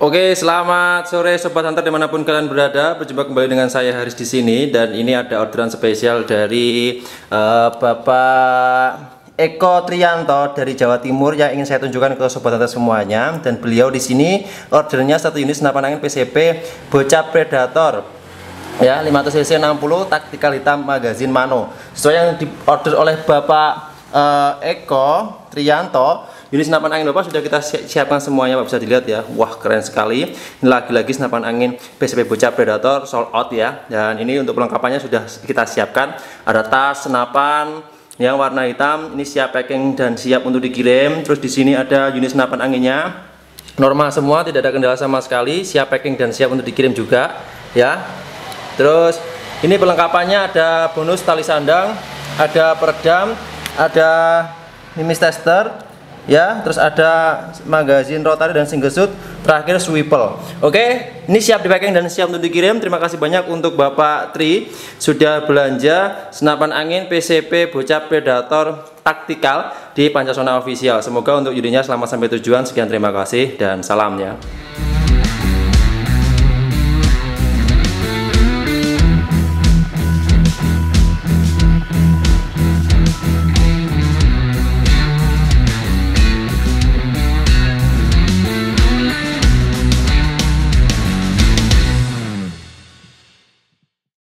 Oke, selamat sore sobat hunter di mana pun kalian berada. Berjumpa kembali dengan saya Haris di sini dan ini ada orderan spesial dari uh, Bapak Eko Trianto dari Jawa Timur yang ingin saya tunjukkan ke sobat hunter semuanya. Dan beliau di sini ordernya satu unit senapan angin PCP Bocah Predator. Ya 500 cc 60 taktikal hitam magazin mano. Sesuai yang diorder oleh Bapak uh, Eko Trianto Unit senapan angin Bapak sudah kita siapkan semuanya Bapak bisa dilihat ya. Wah, keren sekali. Ini lagi-lagi senapan angin PCP Bocah Predator sold out ya. Dan ini untuk pelengkapannya sudah kita siapkan. Ada tas, senapan yang warna hitam. Ini siap packing dan siap untuk dikirim. Terus di sini ada unit senapan anginnya. Normal semua, tidak ada kendala sama sekali. Siap packing dan siap untuk dikirim juga ya. Terus ini pelengkapannya ada bonus tali sandang, ada peredam, ada mimis tester, ya terus ada magazin rotary dan single shoot terakhir swivel oke ini siap di packing dan siap untuk dikirim. Terima kasih banyak untuk Bapak Tri. Sudah belanja senapan angin PCP bocah predator taktikal di Pancasona official. Semoga untuk unitnya selamat sampai tujuan. Sekian terima kasih dan salam ya